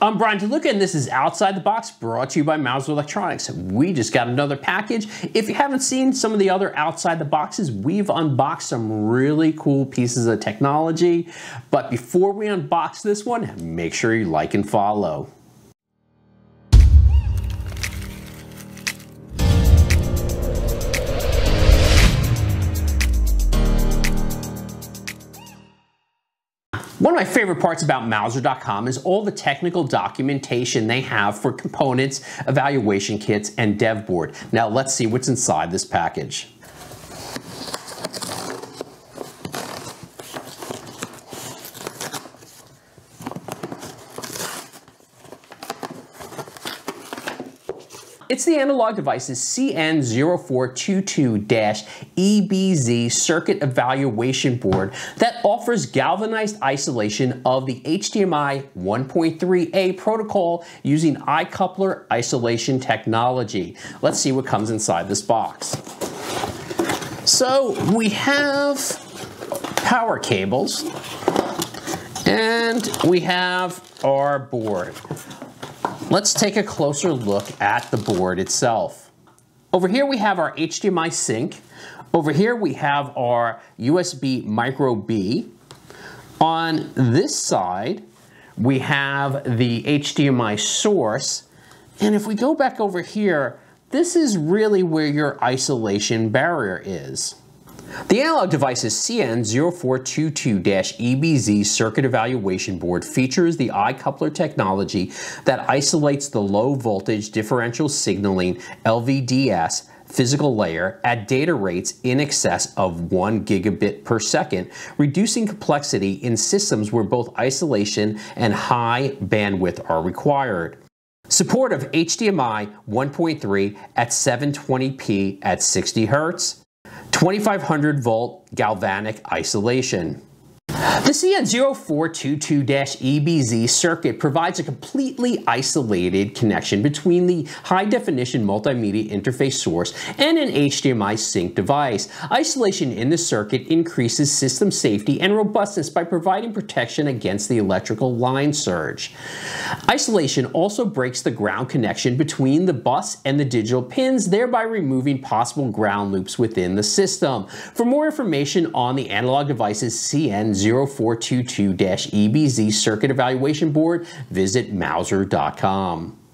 I'm Brian DeLuca and this is Outside the Box brought to you by Mouser Electronics. We just got another package. If you haven't seen some of the other Outside the Boxes, we've unboxed some really cool pieces of technology. But before we unbox this one, make sure you like and follow. One of my favorite parts about Mouser.com is all the technical documentation they have for components, evaluation kits, and dev board. Now let's see what's inside this package. It's the Analog Devices CN0422-EBZ Circuit Evaluation Board that offers galvanic isolation of the HDMI 1.3A protocol using iCoupler isolation technology. Let us see what comes inside this box. So we have power cables and we have our board. Let's take a closer look at the board itself. Over here we have our HDMI sink. Over here we have our USB micro B. On this side we have the HDMI source. And if we go back over here, this is really where your isolation barrier is. The analog device's CN0422-EBZ circuit evaluation board features the iCoupler technology that isolates the low voltage differential signaling LVDS physical layer at data rates in excess of 1 gigabit per second, reducing complexity in systems where both isolation and high bandwidth are required. Support of HDMI 1.3 at 720p at 60 Hz, 2500 volt galvanic isolation. The CN0422-EBZ circuit provides a completely isolated connection between the high-definition multimedia interface source and an HDMI sink device. Isolation in the circuit increases system safety and robustness by providing protection against the electrical line surge. Isolation also breaks the ground connection between the bus and the digital pins, thereby removing possible ground loops within the system. For more information on the analog device's CN04 422-EBZ Circuit Evaluation Board, visit Mouser.com.